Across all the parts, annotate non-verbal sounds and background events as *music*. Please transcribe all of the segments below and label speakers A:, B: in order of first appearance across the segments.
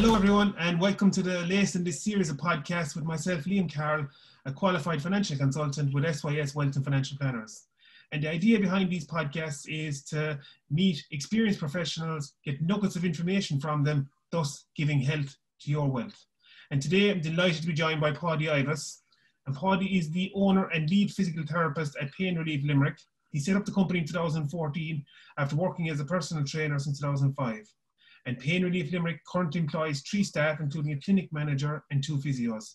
A: Hello, everyone, and welcome to the latest in this series of podcasts with myself, Liam Carroll, a qualified financial consultant with SYS Wealth and Financial Planners. And the idea behind these podcasts is to meet experienced professionals, get nuggets of information from them, thus giving health to your wealth. And today I'm delighted to be joined by Paudie Ivess. And Paudie is the owner and lead physical therapist at Pain Relief Limerick. He set up the company in 2014 after working as a personal trainer since 2005. And Pain Relief Limerick currently employs three staff, including a clinic manager and two physios.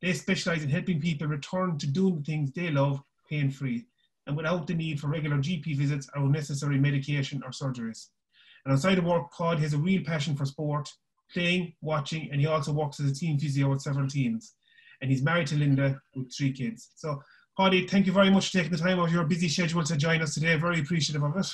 A: They specialise in helping people return to doing the things they love pain free and without the need for regular GP visits or unnecessary medication or surgeries. And outside of work, Pod has a real passion for sport, playing, watching, and he also works as a team physio with several teams. And he's married to Linda with three kids. So, Paudie, thank you very much for taking the time out of your busy schedule to join us today. Very appreciative of it.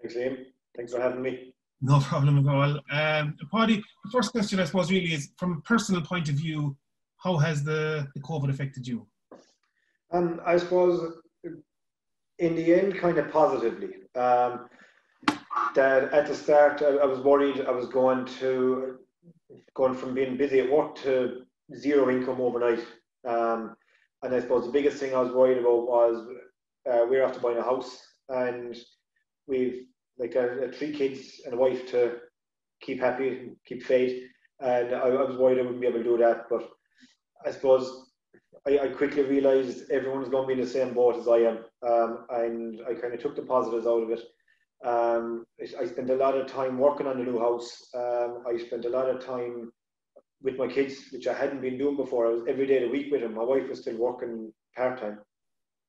B: Thanks, Liam. Thanks for having me.
A: No problem at all. Um, Paudie, the first question I suppose really is from a personal point of view, how has the, the COVID affected you?
B: Um, I suppose in the end, kind of positively. Um, that at the start, I, I, was worried I was going to going from being busy at work to zero income overnight. Um, and I suppose the biggest thing I was worried about was uh, we are after buying a house, and we've like uh, three kids and a wife to keep happy, and keep fed. And I, I was worried I wouldn't be able to do that, but I suppose I, I quickly realised everyone's going to be in the same boat as I am, um, and I kind of took the positives out of it. Um, I spent a lot of time working on the new house. Um, I spent a lot of time with my kids, which I hadn't been doing before. I was every day of the week with them. My wife was still working part time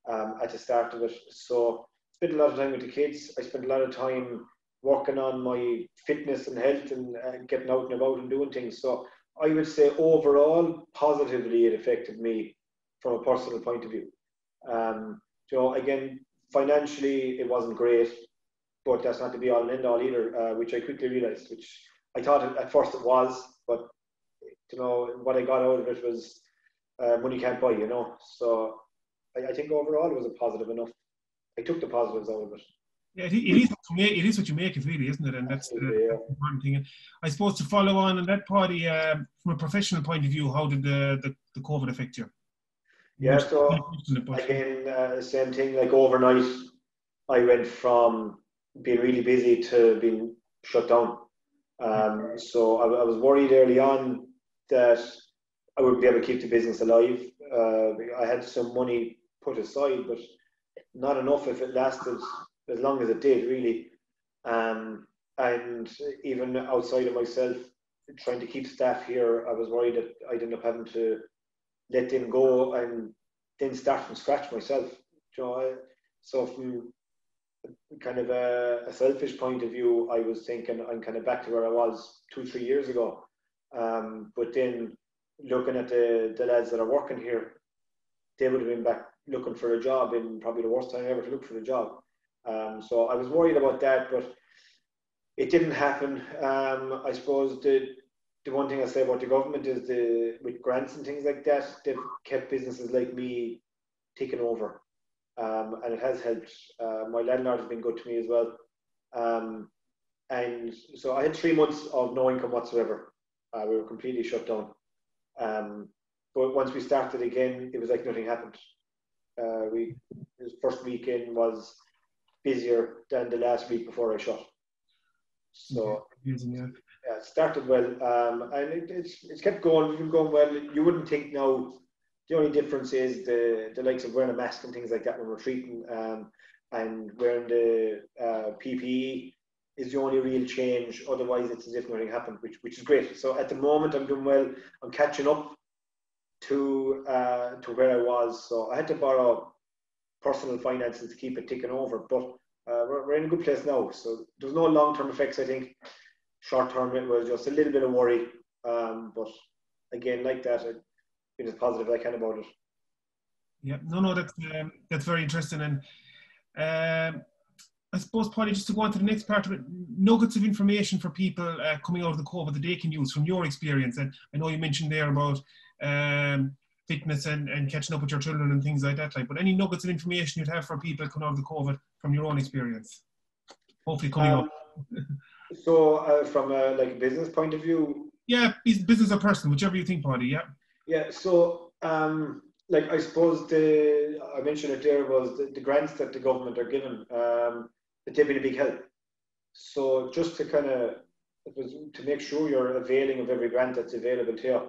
B: um, at the start of it, so a lot of time with the kids. I spent a lot of time working on my fitness and health and uh, getting out and about and doing things. So I would say overall, positively, it affected me from a personal point of view. Um, you know, again, financially, it wasn't great, but that's not to be all and end all either, uh, which I quickly realised. Which I thought at first it was, but you know, what I got out of it was uh, money can't buy, you know. So I, I think overall it was a positive enough. I took the positives out of it.
A: Yeah, it, it is what you make. It is what you make it, really, isn't it? And that's the yeah. important thing. And I suppose to follow on on that Paudie, um, from a professional point of view, how did the, the, the COVID affect you?
B: Yeah, so again, uh, same thing. Like overnight, I went from being really busy to being shut down. Um, so I, I, was worried early on that I wouldn't be able to keep the business alive. Uh, I had some money put aside, but not enough if it lasted as long as it did, really. Um, and even outside of myself, trying to keep staff here, I was worried that I'd end up having to let them go and then start from scratch myself. So from kind of a, a, selfish point of view, I was thinking I'm kind of back to where I was two, three years ago. Um, but then looking at the, the lads that are working here, they would have been back looking for a job in probably the worst time ever to look for a job. Um, so I was worried about that, but it didn't happen. Um, I suppose the the one thing I say about the government is the with grants and things like that, they've kept businesses like me taking over, um, and it has helped. Uh, my landlord has been good to me as well, um, and so I had three months of no income whatsoever. Uh, we were completely shut down. Um, but once we started again, it was like nothing happened. Uh, we his first weekend was busier than the last week before I shut. So yeah, it started well, um, and it, it's it's kept going. We've been going well. You wouldn't think now. The only difference is the the likes of wearing a mask and things like that when we're treating, um, and wearing the uh, PPE is the only real change. Otherwise, it's as if nothing happened, which which is great. So at the moment, I'm doing well. I'm catching up uh, to where I was. So I had to borrow personal finances to keep it ticking over, but uh, we're, we're in a good place now. So there's no long term effects. I think short term it was just a little bit of worry, um, but again, like that, I've been as positive as I can about it.
A: Yeah, no, no, that's um, that's very interesting, and um, I suppose probably just to go on to the next part of it, nuggets of information for people uh, coming out of the COVID that they can use from your experience. And I know you mentioned there about um, fitness and, and catching up with your children and things like that. Like, but any nuggets of information you'd have for people coming out of the COVID from your own experience? Hopefully coming um, up. *laughs*
B: so, uh, from a like business point of view,
A: Yeah, business or personal, whichever you think, Paudie. Yeah.
B: Yeah. So, um, like I suppose the I mentioned it there was the, the grants that the government are given. Um, that they've been a big help. So just to kind of it was to make sure you're availing of every grant that's available to you,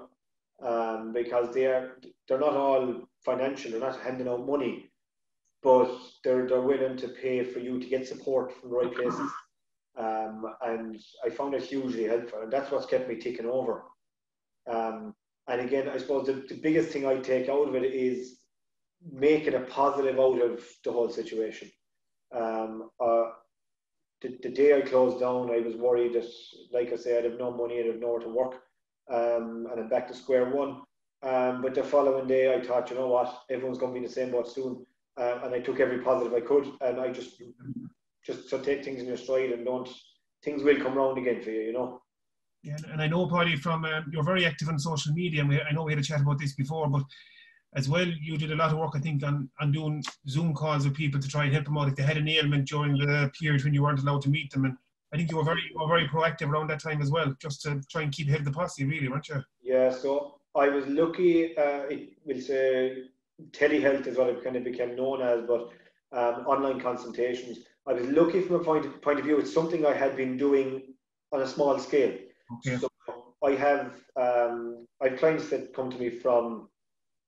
B: um, because they are they're not all financial. They're not handing out money, but they're they're willing to pay for you to get support from the right places. Um, and I found it hugely helpful, and that's what's kept me ticking over. Um, and again, I suppose the, the biggest thing I take out of it is making a positive out of the whole situation. Um, uh, the, the, day I closed down, I was worried that, like I said, I'd have no money, I'd have nowhere to work, um, and I'm back to square one. Um, but the following day, I thought, you know what, everyone's going to be in the same boat soon, uh, and I took every positive I could, and I just just so take things in your stride and don't. Things will come round again for you, you know.
A: Yeah, and I know, Paudie, from um, you're very active on social media, and we, I know we had a chat about this before, but as well, you did a lot of work, I think, on, on doing Zoom calls with people to try and help them out if they had an ailment during the period when you weren't allowed to meet them. And I think you were very, you were very proactive around that time as well, just to try and keep ahead of the posse, really, weren't you?
B: Yeah. So I was lucky. Uh, it will say telehealth is what it kind of became known as, but um, online consultations. I was lucky from a point of, point of view. It's something I had been doing on a small scale. Okay. So I have um, I have clients that come to me from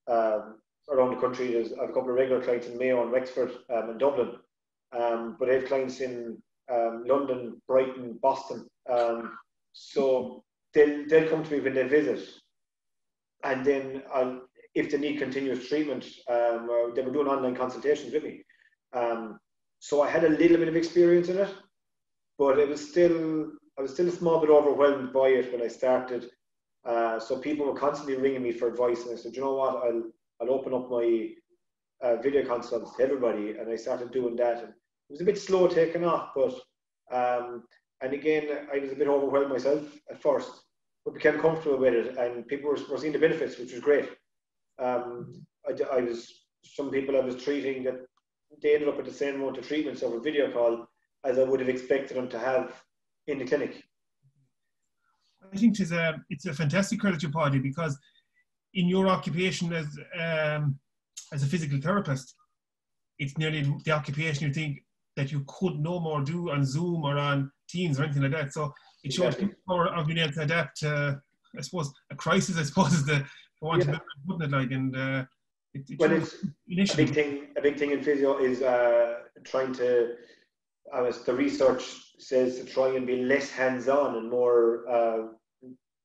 B: um, around the country. There's I have a couple of regular clients in Mayo and Wexford um, and Dublin, um, but I have clients in um, London, Brighton, Boston. Um, so they'll they'll come to me when they visit, and then I'll, if they need continuous treatment, um, they were doing online consultations with me. Um, so I had a little bit of experience in it, but it was still I was still a small bit overwhelmed by it when I started. Uh, so people were constantly ringing me for advice, and I said, you know what, I'll I'll open up my uh, video consults to everybody, and I started doing that. And was a bit slow taking off, but um, and again, I was a bit overwhelmed myself at first, but became comfortable with it, and people were, were seeing the benefits, which was great. Um, I, I was some people I was treating that they ended up with the same amount of treatments over video call as I would have expected them to have in the clinic.
A: I think it's a it's a fantastic credit to Paudie because in your occupation as um, as a physical therapist, it's nearly the occupation you think that you could no more do on Zoom or on Teams or anything like that. So it shows exactly. the power of being able to adapt. To, I suppose a crisis. I suppose is the want yeah. of it like and. Uh,
B: it, it well, it's a big thing. A big thing in physio is uh, trying to. I was the research says to try and be less hands-on and more uh,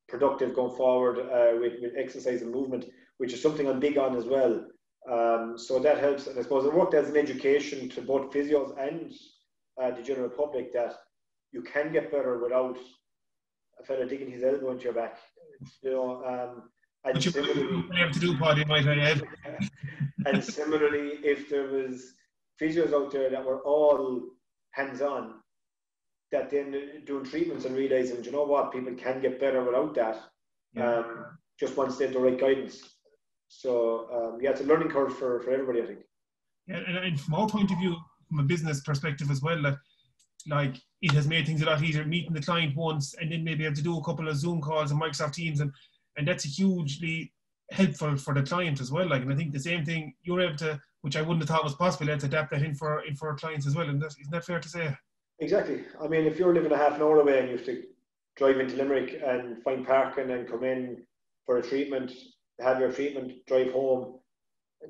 B: productive going forward uh, with, with exercise and movement, which is something I'm big on as well. Um, so that helps, and I suppose it worked as an education to both physios and uh, the general public that you can get better without a fella digging his elbow into your back. You know, um,
A: and Which similarly, to do, Paudie, might I add. *laughs*
B: and similarly, if there was physios out there that were all hands-on, that then doing treatments and realizing, you know what, people can get better without that. Yeah. Um, just once they have the right guidance. So um, yeah, it's a learning curve for, for everybody, I think.
A: Yeah, and from our point of view, from a business perspective as well, like, like it has made things a lot easier meeting the client once and then maybe have to do a couple of Zoom calls and Microsoft Teams and and that's hugely helpful for the client as well. Like, and I think the same thing you're able to, which I wouldn't have thought was possible, to adapt that in for in for our clients as well. And that, isn't that fair to say?
B: Exactly. I mean, if you're living a half an hour away and you have to drive into Limerick and find parking and come in for a treatment, have your treatment, drive home,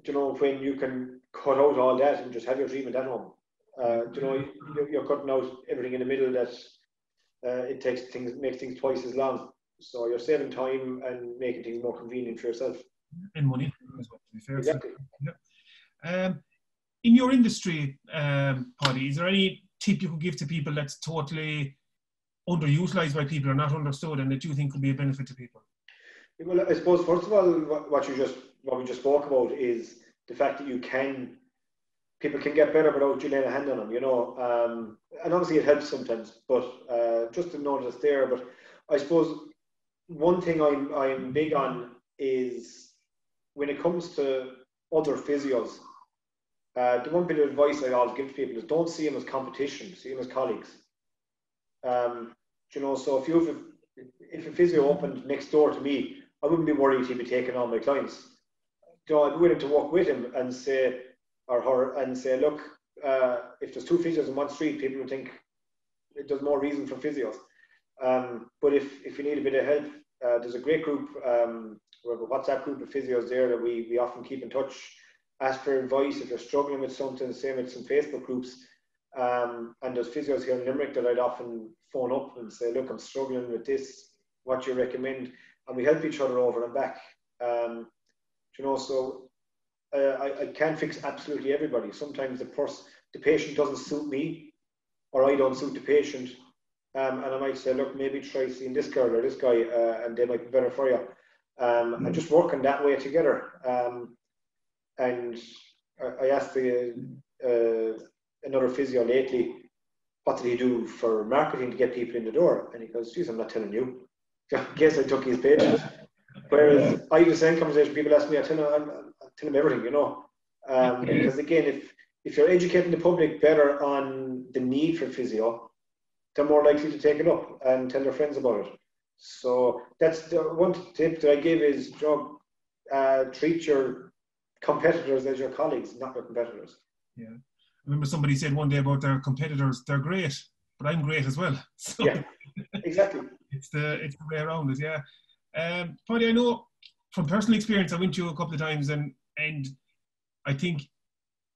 B: you know, when you can cut out all that and just have your treatment at home. Uh, you know, you're cutting out everything in the middle that uh, it takes things, makes things twice as long. So you're saving time and making things more convenient for yourself.
A: And money as well, to be fair. Exactly. Yeah. Um, in your industry, um, Paudie, is there any tip you could give to people that's totally underutilized by people or not understood and that you think could be a benefit to people?
B: Well, I suppose first of all, what you just what we just spoke about is the fact that you can people can get better without you laying a hand on them, you know. Um, and obviously it helps sometimes, but uh, just to notice there. But I suppose one thing I'm I'm big on is when it comes to other physios. Uh, the one bit of advice I always give to people is don't see them as competition, see them as colleagues. Um, you know, so if you have if a physio opened next door to me, I wouldn't be worried he'd be taking all my clients. You know, I'd be willing to walk with him and say, or her, and say, look, uh, if there's two physios in one street, people would think there's more reason for physios. Um, but if, if you need a bit of help, uh, there's a great group, um, we have a WhatsApp group of physios there that we, we often keep in touch. Ask for advice if you're struggling with something, same with some Facebook groups. Um, and there's physios here in Limerick that I'd often phone up and say, look, I'm struggling with this. What do you recommend? And we help each other over and back. Um, you know, so uh, I, I can't fix absolutely everybody. Sometimes the person, the patient doesn't suit me, or I don't suit the patient, um, and I might say, look, maybe try seeing this girl or this guy, uh, and they might be better for you. Um, and just working that way together. Um, and I, I asked the, uh, another physio lately, what did he do for marketing to get people in the door? And he goes, geez, I'm not telling you. I guess I took his pages. Whereas I the same conversation, people ask me, I tell them, I tell them everything, you know. Um, because again, if, if you're educating the public better on the need for physio, they're more likely to take it up and tell their friends about it. So that's the one tip that I give is, you uh, treat your competitors as your colleagues, not your competitors.
A: Yeah. I remember somebody said one day about their competitors, they're great, but I'm great as well. *laughs*
B: So yeah, exactly.
A: It's the it's the way around it, yeah. Um, Paudie, I know from personal experience, I went to you a couple of times, and and I think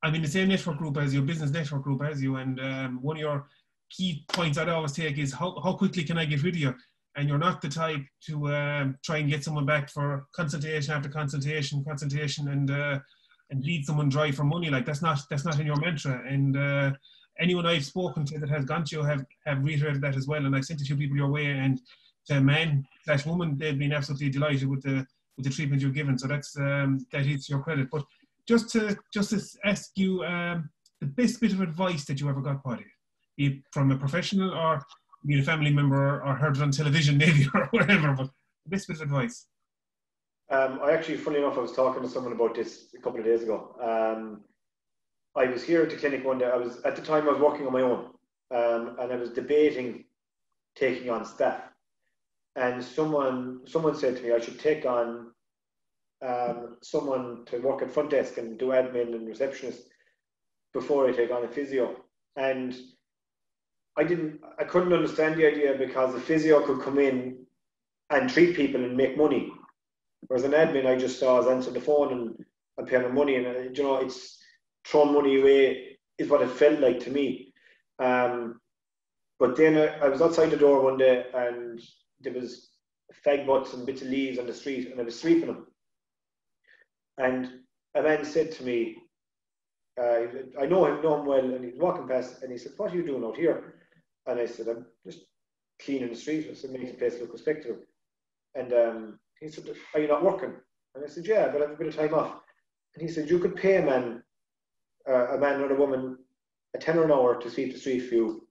A: I'm in the same network group as you, business network group as you, and um, one of your key points I'd always take is how, how quickly can I get rid of you? And you're not the type to um, try and get someone back for consultation after consultation, consultation, and uh, and lead someone dry for money. Like that's not that's not in your mantra. And uh, anyone I've spoken to that has gone to have have reiterated that as well. And I've sent a few people your way, and to man slash woman, they've been absolutely delighted with the with the treatment you've given. So that's um, that is your credit. But just to just to ask you um, the best bit of advice that you ever got, Paudie, be it from a professional or be it a family member or heard it on television *laughs* maybe or whatever. But the best bit of advice.
B: Um, I actually, funny enough, I was talking to someone about this a couple of days ago. Um, I was here at the clinic one day. I was at the time I was working on my own, um, and I was debating taking on staff. And someone someone said to me I should take on um, someone to work at front desk and do admin and receptionist before I take on a physio. And I didn't, I couldn't understand the idea because the physio could come in and treat people and make money Whereas an admin, I just saw as answer the phone and, and pay my money, and uh, you know, it's throwing money away is what it felt like to me. Um, but then I, I was outside the door one day, and there was fag butts and bits of leaves on the street, and I was sweeping them. And a man said to me, uh, I know him, know him well, and he he's walking past, and he said, "What are you doing out here?" And I said, "I'm just cleaning the street. I said, make the place look respectable." And um, he said, Are you not working? And I said, Yeah, but I have a bit of time off. And he said, You could pay a man, uh, a man or a woman, a tenner an hour to sweep the street for you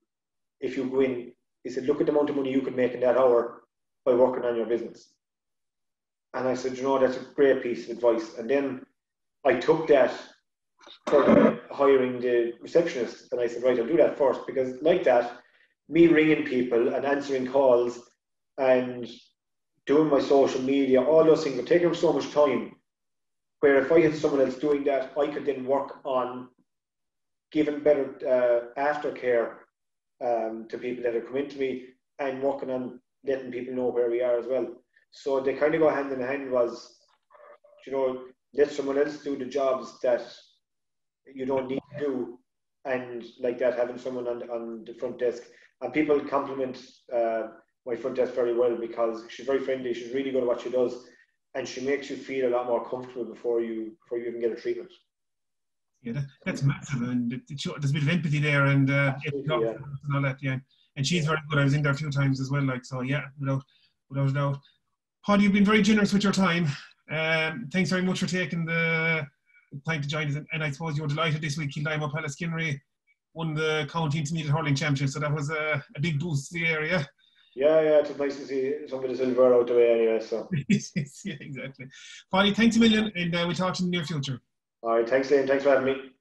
B: if you go in. He said, Look at the amount of money you could make in that hour by working on your business. And I said, You know, that's a great piece of advice. And then I took that for hiring the receptionist. And I said, Right, I'll do that first because, like that, me ringing people and answering calls and doing my social media, all those things are taking so much time. Where if I had someone else doing that, I could then work on giving better uh, aftercare um, to people that are coming to me and working on letting people know where we are as well. So they kind of go hand in hand was, you know, let someone else do the jobs that you don't need to do and like that having someone on, on the front desk and people compliment uh, my front desk very well because she's very friendly. She's really good at what she does, and she makes you feel a lot more comfortable before you before you even get a treatment.
A: Yeah, that, that's massive, and it, it there's a bit of empathy there, and uh, yeah. and all that. Yeah, and she's very good. I was in there a few times as well. Like so, yeah, without without a doubt. Paul, you've been very generous with your time. Um, thanks very much for taking the time to join us. And I suppose you're delighted this week. Kildimo Pallaskenry won the county intermediate hurling championship, so that was a, a big boost to the area.
B: Yeah, yeah, it's nice to see some of the silver out the way anyway. So *laughs*
A: yeah, exactly. Paudie, thanks a million, and uh, we'll talk to you in the near future.
B: All right, thanks, Liam. Thanks for having me.